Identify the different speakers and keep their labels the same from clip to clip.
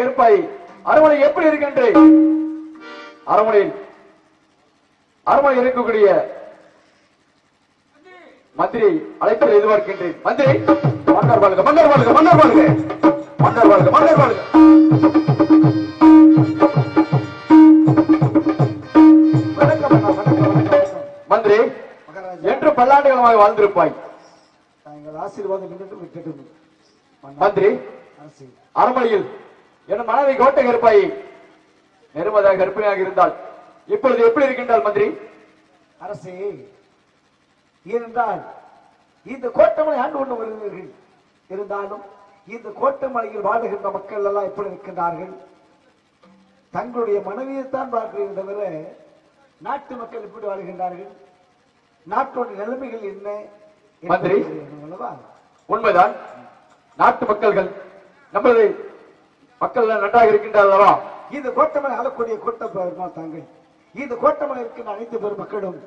Speaker 1: கருப்பாய். அரண்மனை எப்படி இருக்கின்ற? அரண்மனையில் அரண்மனையில் இருக்கக்கூடிய மந்திரி அழைப்பதை எதிர்பார்க்கின்றேன். மந்திரி மன்னர் வாழ்க மன்னர் வாழ்க மன்னர் வாழ்க. மன்னர் வாழ்க மன்னர் வாழ்க. மந்திரி என்று பல்லாண்டுகளமாக வாழ்ந்திருப்பாய்.
Speaker 2: ஆசீர்வாதம்
Speaker 1: மந்திரி அரண்மனையில் என் மனதை கோட்டை கருப்பாய் நெருமதாக கர்ப்பிணியாக இருந்தால் இப்பொழுது எப்படி இருக்கின்றால் மந்திரி?
Speaker 2: அரசே ஏனென்றால் இந்த கோட்டமலை ஆண்டு கொண்டு வருகிறீர்கள். இருந்தாலும் இந்த கோட்டமலையில் வாழுகின்ற மக்கள் எல்லாம் எப்படி இருக்கின்றார்கள்? தங்களுடைய மனைவியைத்தான் பார்க்கிறீர்கள் தவிர நாட்டு மக்கள் எப்படி வாழ்கின்றார்கள்? நாட்டோட நிலைமைகள் என்ன?
Speaker 1: மந்திரி. உண்மைதான். நாட்டு மக்கள்கள் நமது மக்கள் நன்றாக இருக்கின்றார் அல்லவா
Speaker 2: இந்த கோட்டமலை ஆளக்கூடிய கோட்ட பெருமாள் தாங்கள் இந்த கோட்டமலை இருக்கின்ற அனைத்து பெருமக்களும்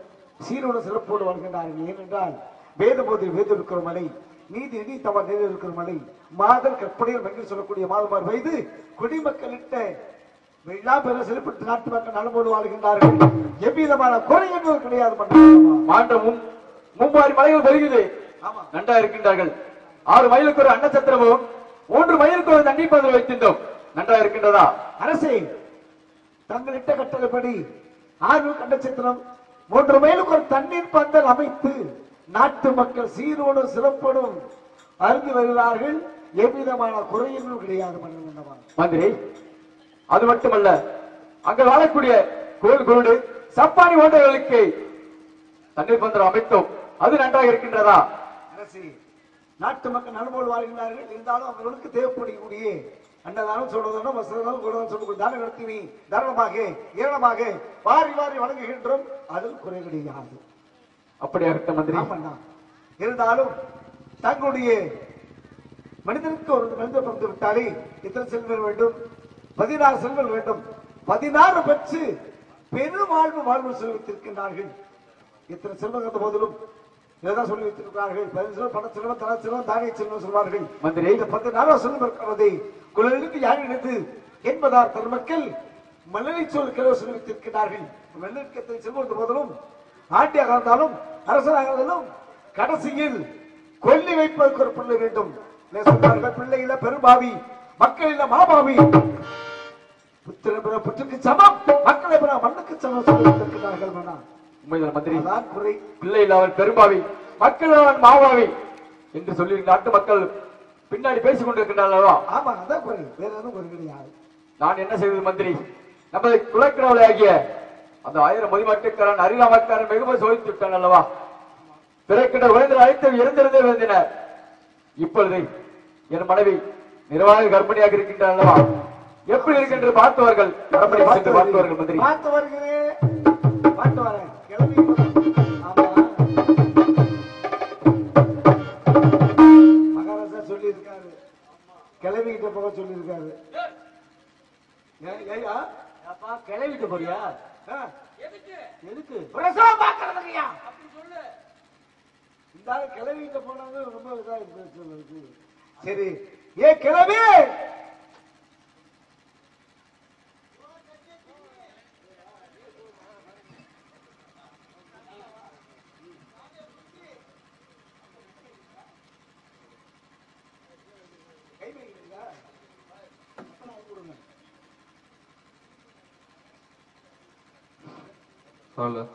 Speaker 2: சீரோடு சிறப்போடு வாழ்கின்றார்கள். ஏனென்றால் வேதபோதி வேத இருக்கிற மலை நீதி நீ தவறு நீதி இருக்கிற மலை மாதர் கற்பனையில் மகிழ் சொல்லக்கூடிய மாதமார் வயது குடிமக்களிட்ட விழா பெற சிறப்பிட்டு நாட்டு மக்கள் நலமோடு வாழ்கின்றார்கள். எவ்விதமான குறை என்பது கிடையாது.
Speaker 1: மாற்றமும் மும்மாறி மலைகள் வருகிறது
Speaker 2: ஆமா.
Speaker 1: நன்றா இருக்கின்றார்கள். ஆறு மைலுக்கு ஒரு அன்னச்சத்திரமும் மூன்று மைலுக்கு ஒரு தண்ணி பந்தல் வைத்திருந்தோம். நன்றா இருக்கின்றதா?
Speaker 2: அரசே தங்கள் இட்ட கட்டளைப்படி ஆறு கண்டச்சித்திரம் மூன்று மைலுக்கு ஒரு தண்ணீர் பந்தல் அமைத்து நாட்டு மக்கள் சீரோடு சிறப்போடும் அருந்தி வருகிறார்கள். எவ்விதமான குறையும் கிடையாது.
Speaker 1: மந்திரி அது மட்டுமல்ல அங்க வாழக்கூடிய கோல் குருடு சப்பானி ஓட்டர்களுக்கு தண்ணீர் பந்தல் அமைத்தோம். அது நன்றாக இருக்கின்றதா?
Speaker 2: அரசே நாட்டு மக்கள் நலமோடு வாழ்கிறார்கள் இருந்தாலும் அவர்களுக்கு தேவைப்படக்கூடிய அன்னதானம் சொல்றதானம் வசதானம் கொடுதானம் சொல்லக்கூடிய தானம் நடத்தி தாராளமாக ஏராளமாக வாரி வாரி வழங்குகின்றோம். அதில் குறை கிடையாது.
Speaker 1: அப்படியாகட்டும் மந்திரி?
Speaker 2: ஆமாண்ணா. இருந்தாலும் தங்களுடைய மனிதனுக்கு ஒரு மனிதர் பிறந்து விட்டாலே எத்தனை செல்வங்கள் வேண்டும்? பதினாறு செல்வங்கள் வேண்டும். பதினாறு பெற்று பெருவாழ்வு வாழ்வு சொல்லி வைத்திருக்கின்றார்கள் எத்தனை செல்வம் இருந்த போதிலும்? இதைதான் சொல்லி வைத்திருக்கிறார்கள். பதினஞ்சு செல்வம் பண செல்வம் தன செல்வம் தானிய செல்வம் சொல்வார்கள்.
Speaker 1: மந்திரி.
Speaker 2: இந்த பதினாறாம் செல்வம் இருக்கிறது. குழலுக்கு யார் இணைந்து என்பதார் பெருமக்கள் மலரை சொல் சொல்லி வைத்திருக்கிறார்கள். மன்னருக்கு எத்தனை செல்வம் இருந்த போதிலும் ஆண்டியாக இருந்தாலும் அரசனாக இருந்தாலும் கடைசியில் கொல்லி வைப்பதற்கு ஒரு பிள்ளை வேண்டும். இல்லை சொல்வார்கள்? பிள்ளை இல்ல பெரும்பாவி. மக்கள் இல்ல மாபாவி புத்திர பிற புற்றுக்கு சமம். மக்களை பிற மண்ணுக்கு சமம் சொல்லி வைத்திருக்கிறார்கள் மன்னா
Speaker 1: உண்மைதான் மந்திரி பிள்ளை இல்லாமல் பெரும்பாவி மக்கள் இல்லாமல் மாவாவி என்று சொல்லி நாட்டு மக்கள் பின்னாடி பேசிக் கொண்டிருக்கின்றார்களா?
Speaker 2: ஆமா அதான் குறை. வேற எதுவும் குறை கிடையாது.
Speaker 1: நான் என்ன செய்வது மந்திரி? நமது குலக்கிழவலை ஆகிய அந்த ஆயிரம் மதிமட்டுக்காரன் அரிலாமக்காரன் மிகவும் சோதித்து விட்டான் அல்லவா? பிறக்கின்ற உழைந்தர் அழைத்து இறந்திருந்தே விழுந்தினர் இப்பொழுது என் மனைவி நிர்வாக கர்ப்பிணியாக இருக்கின்றார் அல்லவா? எப்படி இருக்கின்ற பார்த்தவர்கள் பார்த்தவர்கள். மந்திரி.
Speaker 2: கிளம்பிக்கிட்ட போக சொல்லி இருக்காரு ஐயா
Speaker 3: அப்பா கிளவிட்டு போறியா?
Speaker 2: எதுக்கு? பிரசவம் பார்க்கறதுக்குயா? இந்த கிளவிக்கிட்ட போனது ரொம்ப இதா இருக்கு சரி. ஏ கிளவி color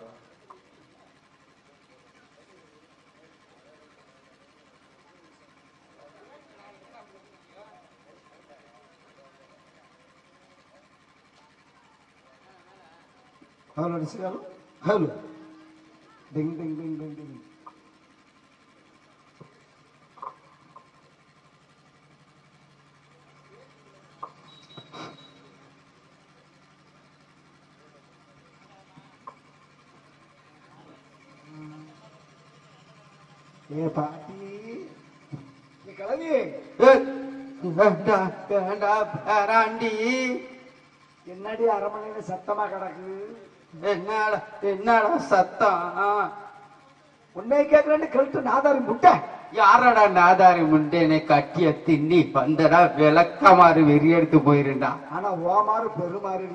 Speaker 2: hello hello ding ding ding ding ding. ஏ பாட்டி. கிளவி
Speaker 3: பேராண்டி.
Speaker 2: என்னடி அரமனையில சத்தமா கிடக்கு?
Speaker 3: என்னடா என்னடா சத்தம்?
Speaker 2: உன்னை கேட்கறேன்னு கழுத்து நாதாரி முட்டை.
Speaker 3: யாரடா நாதாரி முண்டேனை கட்டிய தின்னி பந்தடா விளக்க மாறு விளக்கமாறு வெறியெடுத்து போயிருந்தா.
Speaker 2: ஆனா ஓமாறு பெருமாறு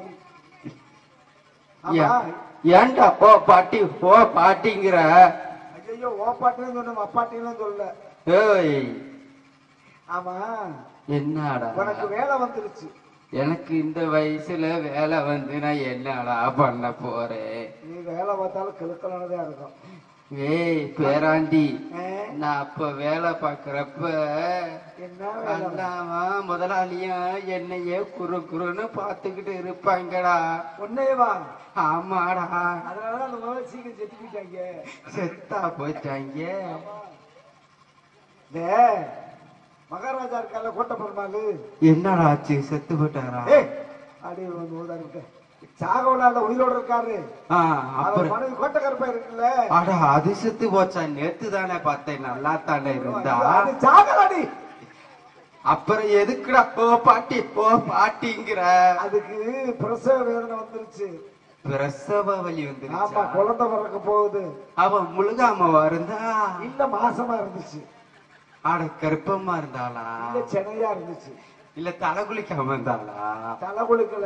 Speaker 3: ஏண்டா ஓ பாட்டி ஓ பாட்டிங்கிற?
Speaker 2: ஐயோ ஓ பாட்டிலும் சொன்ன அப்பாட்டிலும் சொல்ல
Speaker 3: ஏய்.
Speaker 2: ஆமா.
Speaker 3: என்னடா?
Speaker 2: உனக்கு வேலை வந்துருச்சு.
Speaker 3: எனக்கு இந்த வயசுல வேலை வந்து நான் என்னடா பண்ண போறேன்
Speaker 2: நீ வேலை பார்த்தாலும் கிழக்கலானதா இருக்கும்.
Speaker 3: ஏய் பேராண்டி நான் அப்ப வேலை பாக்குறப்ப அண்ணாவா முதலாளியும் என்னையே குறு குறுன்னு பாத்துக்கிட்டு இருப்பாங்கடா.
Speaker 2: உன்னையவா
Speaker 3: ஆமாடா.
Speaker 2: அதனாலதான் அந்த முதல்ல சீக்கிரம் செத்து போயிட்டாங்க.
Speaker 3: செத்தா போயிட்டாங்க.
Speaker 2: மகாராஜா இருக்கால கோட்டை பெருமாள்
Speaker 3: என்னடா ஆச்சு? செத்து போயிட்டாரா?
Speaker 2: அடி வந்து இருக்க சாகவனால உயிரோட இருக்காரு. மனைவி கோட்டை கருப்பா இருக்குல்ல?
Speaker 3: அட அது செத்து போச்சா? நேத்து தானே பார்த்தேன் நல்லா தானே இருந்தா?
Speaker 2: சாகலாடி.
Speaker 3: அப்புறம் எதுக்குடா போ பாட்டி போ பாட்டிங்கிற?
Speaker 2: அதுக்கு பிரசவ வேதனை வந்துருச்சு.
Speaker 3: பிரசவ வலி
Speaker 2: ஆமா
Speaker 3: வந்துருச்சா
Speaker 2: குழந்தை பிறக்க போகுது.
Speaker 3: அவ முழுகாம வருந்தா
Speaker 2: இல்ல மாசமா இருந்துச்சு.
Speaker 3: அட கருப்பமா இருந்தாளா?
Speaker 2: இல்ல சென்னையா இருந்துச்சு.
Speaker 3: இல்ல தலை குளிக்காம இருந்தாளா?
Speaker 2: தலை குலுக்கல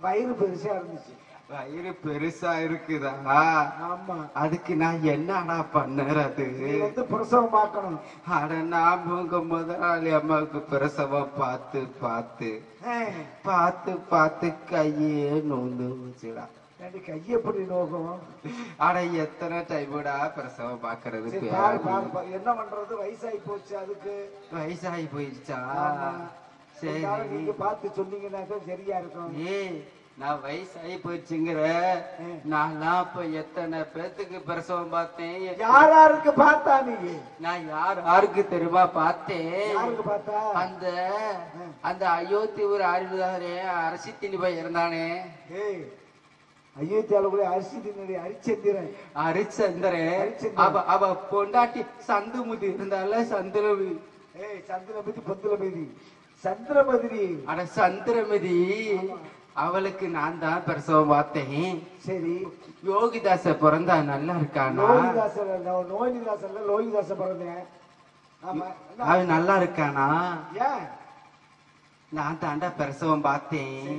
Speaker 2: வயிறு பெருசா இருந்துச்சு.
Speaker 3: வயிறு பெருசா இருக்குதா?
Speaker 2: ஆமா.
Speaker 3: அதுக்கு நான் என்னடா பண்ணுறது?
Speaker 2: வந்து பிரசவம் பார்க்கணும்.
Speaker 3: அட நான் உங்க முதலாளி அம்மாவுக்கு பிரசவம் பார்த்து பார்த்து பார்த்து பார்த்து கையே நோந்து வச்சுடா
Speaker 2: கை எப்படி நோக்கும்
Speaker 3: அட எத்தனை டைம்டா பிரசவம் பாக்குறது.
Speaker 2: என்ன பண்றது? வயசாகி போச்சு அதுக்கு.
Speaker 3: வயசாகி போயிடுச்சா?
Speaker 2: இருந்தாலும் நீங்க பார்த்து சொன்னீங்கன்னா தான் சரியா இருக்கும்.
Speaker 3: ஏய் நான் வயசாகி போயிடுச்சுங்கிற.
Speaker 2: ம்.
Speaker 3: நான்லாம் இப்ப எத்தனை பேத்துக்கு பிரசவம் பார்த்தேன்.
Speaker 2: யார் யாருக்கு பார்த்தா நீ?
Speaker 3: நான் யார் யாருக்கு தெரியுமா பார்த்தேன். அந்த அந்த அயோத்தி ஒரு அறிவுதாரே அரசி திணிப்பை இருந்தானே
Speaker 2: ஏய் அயோத்தியால கூட அரிசி தின்னடி அரிச்சந்திரன்.
Speaker 3: அரிச்சந்திரன். அவ அவ பொண்டாட்டி சந்துமுதி இருந்தால சந்திரமதி
Speaker 2: ஏய் சந்திரபதி பொந்திரபதி சந்திரபதி
Speaker 3: அட சந்திரமதி அவளுக்கு நான் தான் பிரசவம் பார்த்தேன்.
Speaker 2: சரி.
Speaker 3: யோகிதாச பிறந்தா நல்லா இருக்கானா?
Speaker 2: லோகிதாசன் நோயிதாசன்ல லோகிதாச பிறந்தேன்?
Speaker 3: அவன் நல்லா இருக்கானா? நான் தாண்டா பிரசவம் பார்த்தேன்.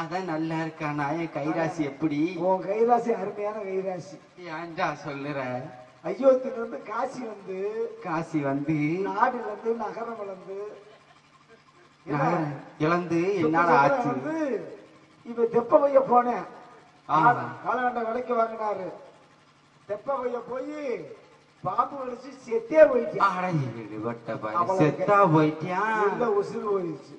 Speaker 3: அதான் நல்லா இருக்கானா? என் கைராசி எப்படி?
Speaker 2: உன் கைராசி அருமையான கைராசி.
Speaker 3: ஏன்டா சொல்லுற?
Speaker 2: அயோத்தியில இருந்து காசி வந்து
Speaker 3: காசி வந்து
Speaker 2: நாடுல இருந்து நகரம் வளர்ந்து
Speaker 3: இழந்து என்னால ஆச்சு.
Speaker 2: இப்ப தெப்ப வைய போனேன். காலகண்ட விலைக்கு வாங்கினாரு. தெப்ப வைய போய் பாம்பு கடிச்சு செத்தே போயிட்டு
Speaker 3: ஆட ஈடுபட்ட பாரு
Speaker 2: அவ்வளவு
Speaker 3: செத்தா போயிட்டியான்
Speaker 2: உள்ள உசுறு போயிடுச்சு.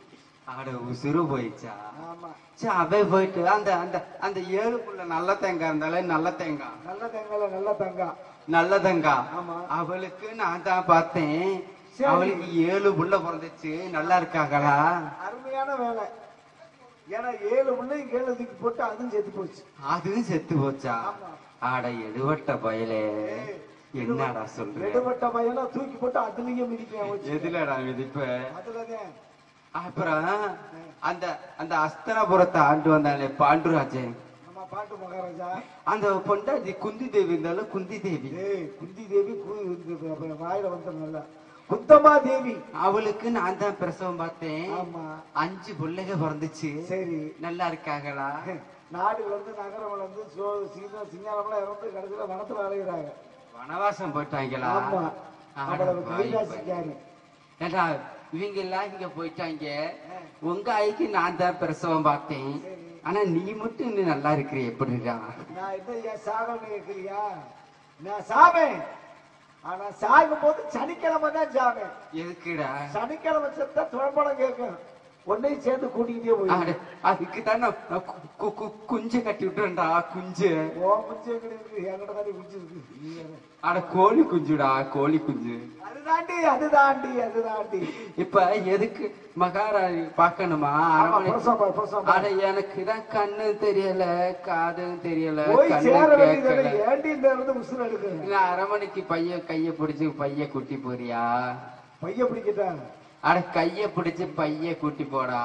Speaker 3: ஆட உசுறு போயிடுச்சா?
Speaker 2: ஆமா.
Speaker 3: சே அவன் போயிட்டு அந்த அந்த அந்த ஏழுக்குள்ள நல்ல தேங்காய் இருந்தாலே நல்ல தேங்காய்
Speaker 2: நல்ல தேங்காய்ல நல்ல தேங்காய்
Speaker 3: நல்ல தேங்காய்
Speaker 2: ஆமா.
Speaker 3: அவளுக்கு நான் தான் பார்த்தேன்.
Speaker 2: சரி.
Speaker 3: அவளுக்கு ஏழு புள்ள பிறந்துச்சு நல்லா இருக்காங்களா?
Speaker 2: அருமையான வேலை. ஏன்னா ஏழு முன்னையும் கீழே தூக்கி போட்டு அதுவும் செத்து போச்சு.
Speaker 3: அதுவும் செத்து போச்சா. ஆட எடுவட்ட பயலே. என்னடா சொல்ற?
Speaker 2: எடுபட்ட பையனா தூக்கி போட்டு அதுலயும் மிதிக்க வச்சு.
Speaker 3: எதுலடா மிதிப்ப?
Speaker 2: அதுலதான்
Speaker 3: அப்புறம் அந்த அந்த அஸ்தனாபுரத்தை ஆண்டு வந்தானே பாண்டுராஜன்
Speaker 2: நம்ம பாட்டு மகாராஜா.
Speaker 3: அந்த பொண்டாட்டி குந்தி தேவி இருந்தாலும் குந்தி தேவி
Speaker 2: குந்தி தேவி வாயில வந்து நல்லா. குந்தமா தேவி
Speaker 3: அவளுக்கு நான் தான் பிரசவம் பார்த்தேன்.
Speaker 2: ஆமா.
Speaker 3: அஞ்சு பிள்ளைங்க பிறந்துச்சு.
Speaker 2: சரி.
Speaker 3: நல்லா இருக்காங்களா?
Speaker 2: நாடுல இருந்து நகரம் வளர்ந்து சீதா சிங்காரம்லாம் இறந்து கடைசியில வனத்துல அலைகிறாங்க
Speaker 3: வனவாசம் போயிட்டாங்களா?
Speaker 2: ஆமா.
Speaker 3: ஏண்டா இவங்க எல்லாம் இங்க போயிட்டாங்க. உங்க ஐக்கு நான் தான் பிரசவம் பார்த்தேன். ஆனா நீ மட்டும் இன்னும் நல்லா இருக்கிற எப்படிடா?
Speaker 2: நான் என்ன ஏன் சாகன்னு கேக்குறியா நான் சாவேன் ஆனா சாகும் போது சனிக்கிழமை தான் சாவேன்
Speaker 3: எதுக்குடா?
Speaker 2: சனிக்கிழமை செத்தா துழம்படம் கேட்கும். உன்னையும் சேர்ந்து கூட்டிக்கிட்டே போய்
Speaker 3: அதுக்கு தான் குஞ்சு கட்டி விட்டுறேன்டா குஞ்சு.
Speaker 2: ஓ முச்சே இருக்கு என்கிட்ட தாண்டி குஞ்சு இருக்கு.
Speaker 3: அட கோழி குஞ்சுடா கோழி குஞ்சு.
Speaker 2: அதுதாண்டி அதுதாண்டி அதுதாண்டி.
Speaker 3: இப்ப எதுக்கு மகாராணி
Speaker 2: பாரு.
Speaker 3: அட எனக்கு தான் கண்ணும் தெரியல காதும் தெரியல நான் அரமணிக்கு பைய கைய பிடிச்சு பைய குட்டி போறியா?
Speaker 2: பைய பிடிக்கிட்டான்.
Speaker 3: அட கைய பிடிச்சு பைய கூட்டி போடா.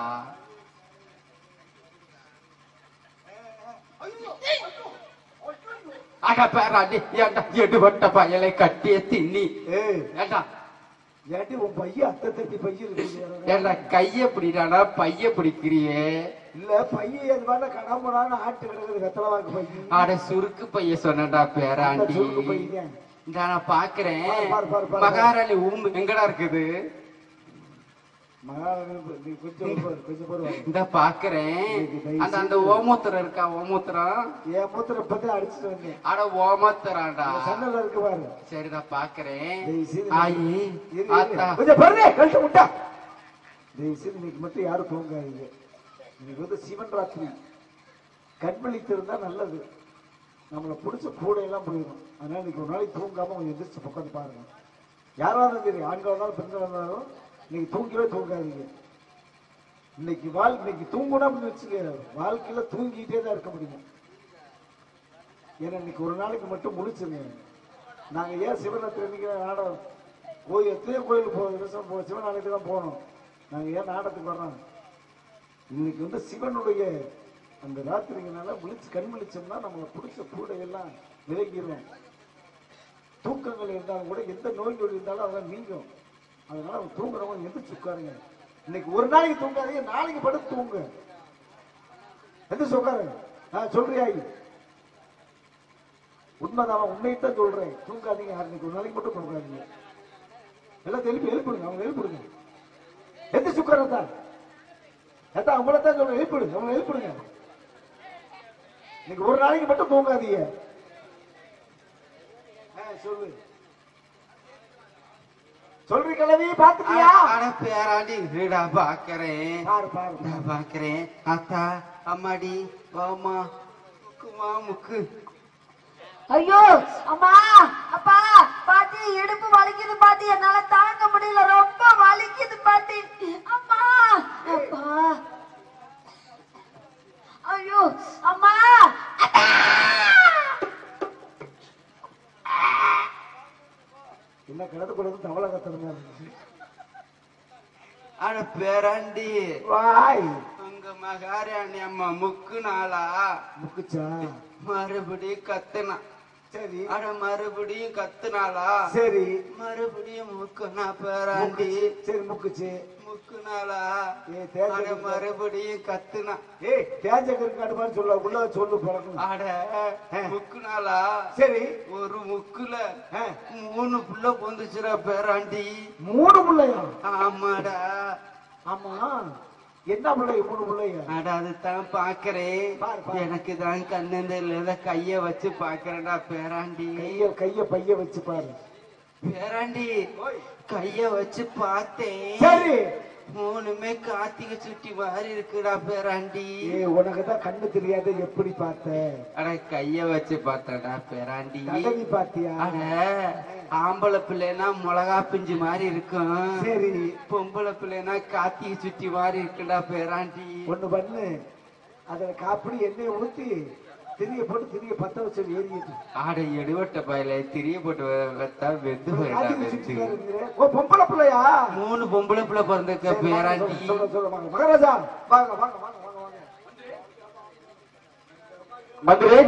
Speaker 3: அட பேராண்டி ஏன்டா எடுபட்ட பயலை கட்டிய தின்னி? ஏண்டா?
Speaker 2: ஏட்டி உன் பையன் அத்தை தட்டி இருக்குது
Speaker 3: ஏண்டா கைய பிடிடாடா பைய பிடிக்கிறியே?
Speaker 2: இல்ல பையன் அது மாதிரி கடம்புறான்னு ஆட்டு கிடக்குது வெத்தலை வாக்கு பையன்
Speaker 3: ஆட சுருக்கு பைய சொன்னடா பேராண்டி. இந்தா நான் பாக்குறேன். மகாராணி ஊம்பு எங்கடா இருக்குது
Speaker 2: மகாராணி நீ கொஞ்சம் பொறு, கொஞ்சம் பொறுவாங்க
Speaker 3: இந்த பாக்குறேன். அந்த அந்த ஓமூத்திரம் இருக்கா ஓமூத்திரம்?
Speaker 2: என் மூத்திர பத்தி அடிச்சுட்டு வந்தேன்.
Speaker 3: அட ஓமத்துறான்டா
Speaker 2: அந்த சன்னல இருக்கு பாரு.
Speaker 3: சரிதான் பாக்குறேன். ஆயி. ஆத்தா.
Speaker 2: கொஞ்சம் பாருங்க கழுத்து முட்டா தயவு செய்து இன்னைக்கு மட்டும் யாரும் தூங்காதீங்க. இன்னைக்கு வந்து சிவன் ராத்திரி. கண் விழித்திருந்தா நல்லது. நம்மளை பிடிச்ச கூடையெல்லாம் போயிடும். அதனால இன்னைக்கு ஒரு நாளைக்கு தூங்காம கொஞ்சம் எந்திரிச்சு உட்காந்து பாருங்க. யாரா இருந்தாலும் சரி ஆண்கள் இருந்தாலும் பெண்கள் இருந்தாலும் இன்னைக்கு தூங்கவே தூங்காதீங்க. இன்னைக்கு வாழ் இன்னைக்கு தூங்கணும் அப்படின்னு வச்சுக்க வாழ்க்கையில தூங்கிட்டே தான் இருக்க முடியும். ஏன்னா இன்னைக்கு ஒரு நாளைக்கு மட்டும் முடிச்சுங்க நாங்க ஏன் சிவராத்திரி அன்னைக்கு நாடகம்? கோயில் எத்தனையோ கோயிலுக்கு போகிறோம் வருஷம் போ சிவன் தான் போகணும். நாங்கள் ஏன் நாடகத்துக்கு வர்றோம்? இன்னைக்கு வந்து சிவனுடைய அந்த ராத்திரிங்கனால விழிச்சு கண் விழிச்சோம்னா நம்மளை பிடிச்ச கூடையெல்லாம் விலகிடுவோம் தூக்கங்கள் இருந்தாலும் கூட எந்த நோய் நொடி இருந்தாலும் அதெல்லாம் நீங்கும். அதனால அவங்க தூங்குறவங்க எந்திரிச்சு உட்காருங்க. இன்னைக்கு ஒரு நாளைக்கு தூங்காதீங்க நாளைக்கு படுத்து தூங்க. எந்திரிச்சு உட்காருங்க. நான் சொல்றியா உண்மைதான் உண்மையத்தான் சொல்றேன். தூங்காதீங்க இன்னைக்கு ஒரு நாளைக்கு மட்டும் தூங்காதீங்க. எல்லாம் எழுப்பி எழுப்பிடுங்க. அவங்க எழுப்பிடுங்க. எந்திரிச்சு உட்காரத்தா ஏத்தா அவங்கள தான் சொல்றேன். எழுப்பிடுங்க. அவங்க எழுப்பிடுங்க. இன்னைக்கு ஒரு நாளைக்கு மட்டும் தூங்காதீங்க. சொல்லு. சொல்றீ கிழவி பாத்துட்டியா
Speaker 3: அட பேராண்டி இருடா பாக்குறேன்.
Speaker 2: பாரு பாரு.
Speaker 3: நான் பாக்குறேன். அத்தா அம்மாடி வாமா முக்குமா முக்கு.
Speaker 4: ஐயோ அம்மா அப்பா பாட்டி இடுப்பு வலிக்குது பாட்டி. என்னால தாங்க முடியல ரொம்ப வலிக்குது பாட்டி. அம்மா அப்பா. ஐயோ அம்மா.
Speaker 2: என்ன கிடந்து கொடுத்து தவளை கத்தனமா இருந்துச்சு
Speaker 3: அட பேராண்டி.
Speaker 2: வாய்.
Speaker 3: உங்க மகாராணி அம்மா முக்கு நாளா
Speaker 2: முக்குச்சா?
Speaker 3: மறுபடியும் கத்துனா.
Speaker 2: சரி.
Speaker 3: அட மறுபடியும் கத்துனாளா?
Speaker 2: சரி.
Speaker 3: மறுபடியும் முக்குனா பேராண்டி.
Speaker 2: சரி முக்குச்சு. இருக்கு.
Speaker 3: மறுபடியும் கத்துனா.
Speaker 2: ஏய் தேஞ்ச கிருக்காடு மாதிரி சொல்ல உள்ள சொல்லு பிறக்கணும்
Speaker 3: அட முக்குனாளா?
Speaker 2: சரி.
Speaker 3: ஒரு முக்குல மூணு புள்ள பொந்துச்சுடா பேராண்டி.
Speaker 2: மூணு பிள்ளையா?
Speaker 3: ஆமாடா.
Speaker 2: ஆமா. என்ன பிள்ளை மூணு பிள்ளைங்க?
Speaker 3: அட அதுதான் பாக்குறேன். எனக்கு தான் கண்ணந்தில கைய வச்சு பாக்குறேன்டா பேராண்டி.
Speaker 2: கைய கைய பைய வச்சு பாரு.
Speaker 3: பேராண்டி கைய வச்சு பார்த்தேன்.
Speaker 2: சரி.
Speaker 3: மூணுமே கார்த்திகை சுட்டி மாதிரி இருக்குடா பேராண்டி.
Speaker 2: ஏய் உனக்கு தான் கண்ணு தெரியாத எப்படி பார்த்த
Speaker 3: அட கைய வச்சு பார்த்தடா பேராண்டி.
Speaker 2: தடவி பாத்தியா?
Speaker 3: அட ஆம்பளை பிள்ளைனா மிளகா பிஞ்சு மாதிரி இருக்கும்.
Speaker 2: சரி.
Speaker 3: பொம்பளை பிள்ளைனா கார்த்திகை சுட்டி மாதிரி இருக்குடா பேராண்டி.
Speaker 2: ஒண்ணு பண்ணு. அதுல காப்பிடி எண்ணெய் ஊத்தி. திரிய போட்டு திரிய பத்த வச்சு ஏறிட்டு
Speaker 3: ஆட எடுவட்ட பயல திரிய போட்டு வைத்தா வெந்து.
Speaker 2: ஓ பொம்பளை பிள்ளையா?
Speaker 3: மூணு பொம்பளை பிள்ளை பிறந்திருக்க பேராண்டி.
Speaker 2: மகாராஜா வாங்க. வாங்க வாங்க வாங்க
Speaker 1: மந்திரி?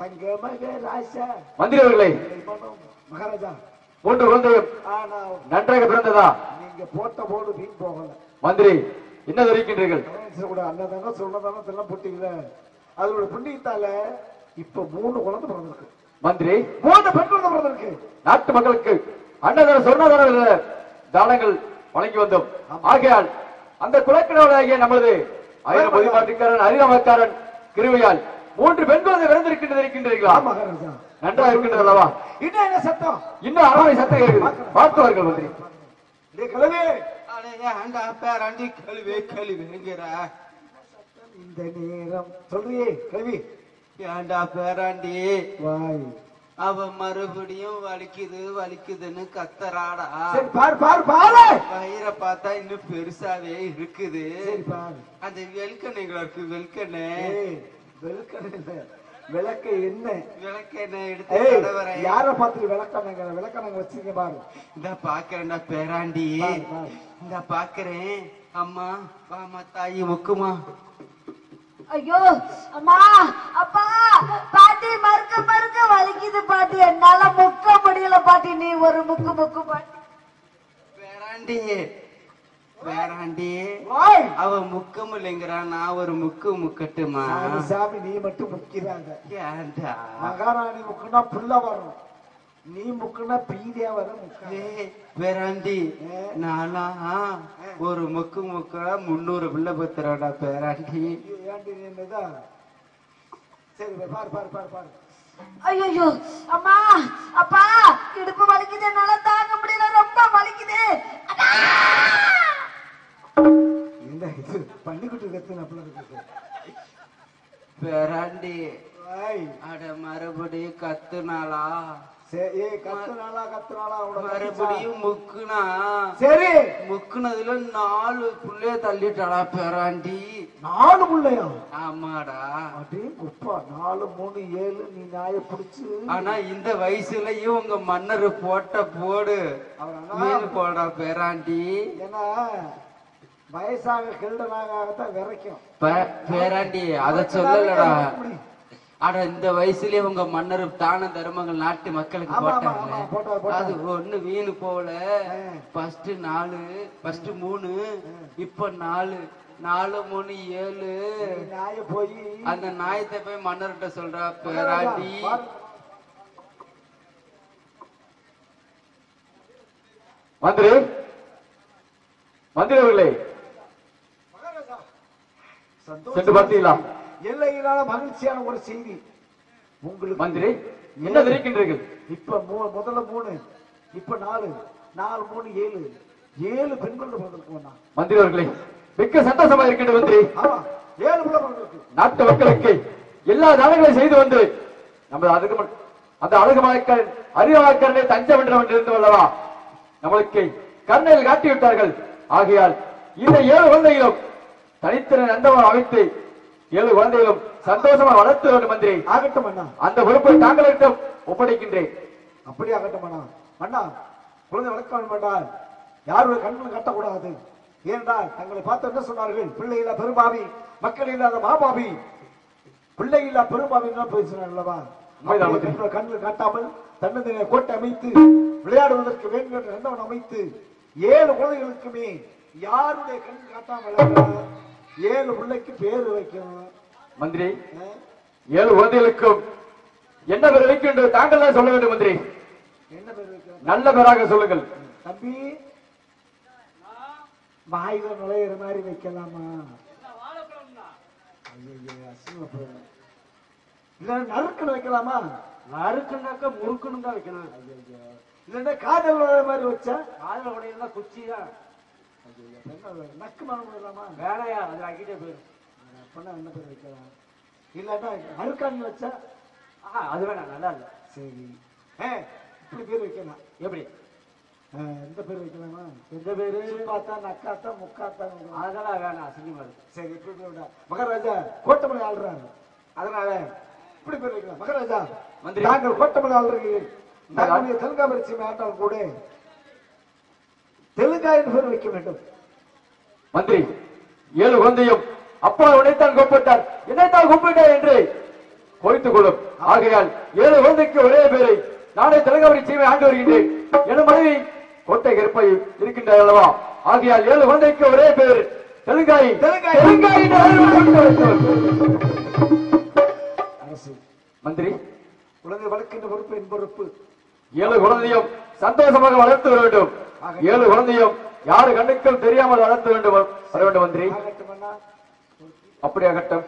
Speaker 2: தங்க மகாராஜா
Speaker 1: மந்திரி அவர்களே.
Speaker 2: மகாராஜா.
Speaker 1: மூன்று குழந்தையும் நன்றாக பிறந்ததா?
Speaker 2: நீங்க போட்ட போடு வீண் போகல.
Speaker 1: மந்திரி என்ன தெரிவிக்கின்றீர்கள்?
Speaker 2: அண்ணதாங்க சொன்னதாங்க இதெல்லாம் போட்டீங்களே? அதோட புண்ணியத்தால இப்ப மூணு குழந்தை பிறந்திருக்கு.
Speaker 1: மந்திரி.
Speaker 2: மூணு பெண் குழந்தை பிறந்திருக்கு.
Speaker 1: நாட்டு மக்களுக்கு அன்னதான சொன்னதான தானங்கள் வழங்கி வந்தோம். ஆகையால் அந்த குலக்கிழவனாகிய நமது ஆயிரம் பொதுமாட்டுக்காரன் அரிதமக்காரன் கிருவையால் மூன்று பெண் குழந்தை பிறந்திருக்கின்றது இருக்கின்றீர்களா? நன்றாக இருக்கின்றது அல்லவா?
Speaker 2: இன்னும் என்ன சத்தம்?
Speaker 1: இன்னும் அரவணை சத்தம் இருக்குது பார்த்துவார்கள் மந்திரி
Speaker 2: கிழவி.
Speaker 3: அட ஏன்டா பேராண்டி கழுவே கழுவேங்கிற.
Speaker 2: இந்த நேரம். சொல்றியே கிழவி
Speaker 3: ஏன்டா பேராண்டி?
Speaker 2: வாய்.
Speaker 3: அவ மறுபடியும் வலிக்குது வலிக்குதுன்னு கத்தறாடா.
Speaker 2: சரி பாரு பாரு பாரு.
Speaker 3: வயிறை பார்த்தா இன்னும் பெருசாவே இருக்குது. அந்த வெல்கெண்ணைகள் இருக்கு வெல்கெண்ணெய்
Speaker 2: ஏய் விளக்கணை இல்ல. விளக்க என்ன?
Speaker 3: எடுத்து
Speaker 2: யார பார்த்துட்டு விளக்கணங்க விளக்கணங்க வச்சிருக்க பாரு.
Speaker 3: இந்த பாக்குறேன்டா பேராண்டி.
Speaker 2: பாரு, பாரு.
Speaker 3: இந்த பாக்குறேன். அம்மா வாமா தாயி முக்குமா.
Speaker 4: ஐயோ அம்மா அப்பா பாட்டி மறுக்க மறுக்க வலிக்குது பாட்டி. என்னால முக்க முடியல பாட்டி. நீ ஒரு முக்கு முக்கு பாட்டி.
Speaker 3: பேராண்டி.
Speaker 2: வாய்
Speaker 3: அவ முக்கம் இல்லைங்கிறான் நான் ஒரு முக்கு முக்கட்டுமா?
Speaker 2: சாமி, நீ மட்டும் முக்கிறாங்க மகாராணி முக்குனா புள்ள வரும். நீ முக்குனா பீதியா வர முக்கா.
Speaker 3: ஏய், பேராண்டி நானா? ஒரு முக்கு முக்கா முன்னூறு பிள்ளை பத்துறாடா பேராண்டி.
Speaker 2: ஐயோ, ஏன்டி நீ என்னதான் சரி பாரு பாரு பாரு பாரு.
Speaker 4: ஐயோ அம்மா அப்பா இடுப்பு வலிக்குது என்னால தாங்க முடியல ரொம்ப வலிக்குது!
Speaker 2: என்ன இது? பண்ணிக்கிட்டு கத்து அப்பல இருக்கு
Speaker 3: பேராண்டி
Speaker 2: வாய்
Speaker 3: அட மறுபடியும் கத்துனாளா? மறுபடியும் முக்குனா
Speaker 2: சரி.
Speaker 3: முக்குனதுல நாலு புள்ளைய தள்ளிட்டாளா பேராண்டி.
Speaker 2: நாலு பிள்ளையா?
Speaker 3: ஆமாடா.
Speaker 2: அடே குப்பா நாலு மூணு ஏழு நீ நாய பிடிச்சு.
Speaker 3: ஆனா இந்த வயசுலயும் உங்க மன்னர் போட்ட போடு. மீன் போடா பேராண்டி.
Speaker 2: ஏன்னா வயசாக கிருடனாகத்தான் விரைக்கும்
Speaker 3: பேராண்டி அத சொல்லலடா. அட இந்த வயசுலயே உங்க மன்னர் தான தர்மங்கள் நாட்டு மக்களுக்கு போட்டாங்க. அது ஒண்ணு வீணு போல. ஃபர்ஸ்ட் நாலு ஃபர்ஸ்ட் மூணு இப்ப நாலு. நாலு மூணு ஏழு.
Speaker 2: நாய போய்.
Speaker 3: அந்த நாயத்தை போய் மன்னர்கிட்ட சொல்றா பேராண்டி.
Speaker 1: மந்திரி மந்திரி அவர்களே. சென்று பார்த்தீங்களா
Speaker 2: எல்லையிலான மகிழ்ச்சியான ஒரு செய்தி உங்களுக்கு
Speaker 1: மந்திரி என்ன தெரிவிக்கின்றீர்கள்
Speaker 2: இப்ப முதல்ல மூணு இப்ப நாலு நாலு மூணு ஏழு. ஏழு பெண்கள் பிறந்திருக்கு
Speaker 1: மந்திரி அவர்களே மிக்க சந்தோஷமா இருக்கின்ற மந்திரி.
Speaker 2: ஏழு
Speaker 1: நாட்டு மக்களுக்கு எல்லா தானங்களையும் செய்து வந்து அதுக்கு முன்- அந்த அழகு மலைக்கல் அறிவாக்கரனை தஞ்சம் என்று இருந்து அல்லவா நம்மளுக்கு கண்ணையில் காட்டி விட்டார்கள் ஆகையால் இந்த ஏழு குழந்தைகளும் தனித்திறன் நந்தவன் அமைத்து ஏழு குழந்தைகளும் சந்தோஷமா வளர்த்து வேண்டும் மந்திரி
Speaker 2: ஆகட்டும் அண்ணா.
Speaker 1: அந்த பொறுப்பை தாங்களிடம் ஒப்படைக்கின்றேன்.
Speaker 2: அப்படி ஆகட்டும் அண்ணா. அண்ணா குழந்தை வளர்க்க வேண்டும் என்றால் யாருடைய கண்களும் கட்டக்கூடாது. ஏனென்றால் தங்களை பார்த்து என்ன சொன்னார்கள்? பிள்ளை இல்லா பெருமாவி மக்கள் இல்லாத மாபாவி பிள்ளை இல்லா பெருமாவி பேசினார் அல்லவா? கண்ணில் காட்டாமல் தன்னந்தனிய கோட்டை அமைத்து விளையாடுவதற்கு வேண்டும் என்று அமைத்து ஏழு குழந்தைகளுக்குமே யாருடைய கண் காட்டாமல். ஏழு பிள்ளைக்கு பேரு வைக்கணும்.
Speaker 1: மந்திரி? ஏழு குழந்தைகளுக்கும் என்ன பேர் வைக்கின்ற தாங்கள் தான் சொல்ல வேண்டும் மந்திரி.
Speaker 2: என்ன பேர் வைக்கணும்?
Speaker 1: நல்ல பேராக சொல்லுங்கள்.
Speaker 2: தம்பி வாயில நுழையிற மாதிரி வைக்கலாமா. இல்ல நறுக்குன்னு வைக்கலாமா?
Speaker 5: நறுக்குனாக்க முறுக்குன்னு தான் வைக்கணும்.
Speaker 2: இல்லன்னா காதல் மாதிரி வச்சா?
Speaker 5: காதல உடையில குச்சி தான்
Speaker 2: நக்கு விடலாமா
Speaker 5: வேலையா? அது ஆக்கிட்டே போயிடும்.
Speaker 2: அப்படின்னா என்ன பேர் வைக்கலாம்? இல்லாட்டா அருக்காணி வச்சா?
Speaker 5: ஆஹா அது வேணாம் நல்லா இல்ல.
Speaker 2: சரி. ஏ, இப்படி பேர் வைக்கலாம்.
Speaker 5: எப்படி?
Speaker 2: ஆ, எந்த பேர் வைக்கலாமா?
Speaker 5: எந்த பேரு?
Speaker 2: சுப்பாத்தா நக்காத்தா முக்காத்தா
Speaker 5: அதெல்லாம் வேணாம் இருக்கு
Speaker 2: சரி இப்படி இப்படி விடா. மகாராஜா கோட்டமலை ஆள்றாரு. அதனால இப்படி பேர் வைக்கலாம். மகாராஜா. நாங்கள் கோட்டமலை ஆள்றீர்கள். நாங்களுடைய தெலுங்காவரிசி ஆண்டால் கூட தெலுங்காயின் பேர் வைக்க வேண்டும்.
Speaker 1: மந்திரி ஏழு குழந்தையும் அப்பா உன்னைத்தான் கூப்பிட்டார். என்னைத்தான் கூப்பிட்டார் என்று பொய்த்துக் கொள்ளும். ஆகையால் ஏழு குழந்தைக்கு ஒரே பேரை நானே தெலுங்காவரி சீமை ஆண்டு வருகின்றேன். என் மனைவி கோட்டை கருப்பை இருக்கின்றார் அல்லவா? ஆகையால் ஏழு குழந்தைக்கு ஒரே பேர் தெலுங்காய்.
Speaker 2: தெலுங்காய்.
Speaker 1: தெலுங்காய் என்று.
Speaker 2: அரசு.
Speaker 1: மந்திரி
Speaker 2: குழந்தை வளர்க்கின்ற பொறுப்பு என் பொறுப்பு.
Speaker 1: ஏழு குழந்தையும் சந்தோஷமாக வளர்த்து வர வேண்டும். ஏழு குழந்தையும் யாரு கண்ணுக்கள் தெரியாமல் வளர்த்து வேண்டும் வர வேண்டும் மந்திரி. அப்படியாகட்டும்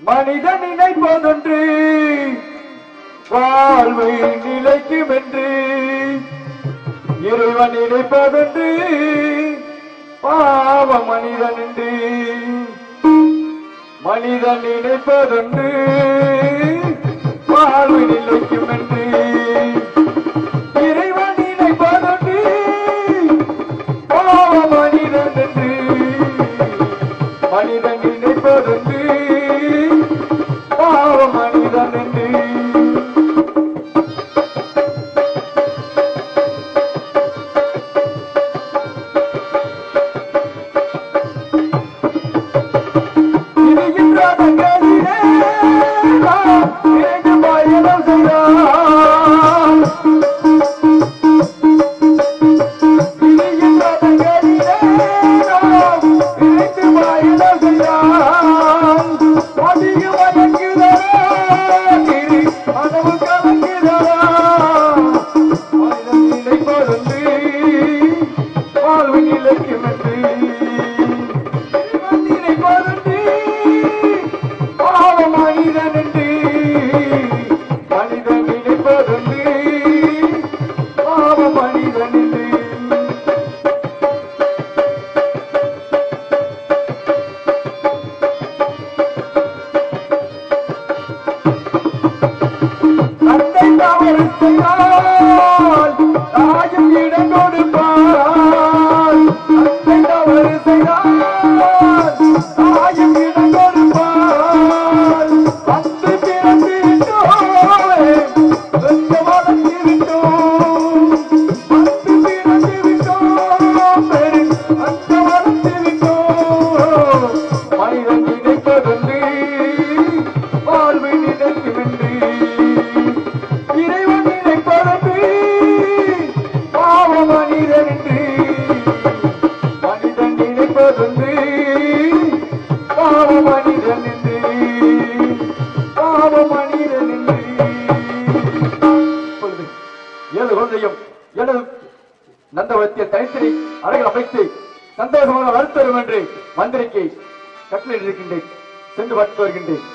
Speaker 1: மனிதன் நினைப்பதொன்று வாழ்வை இறைவன் நினைப்பதொன்று பாவ மனிதன் மனிதன் நினைப்பதொன்று சந்தோஷமாக வளர்த்து வரும் என்று மந்திரிக்கு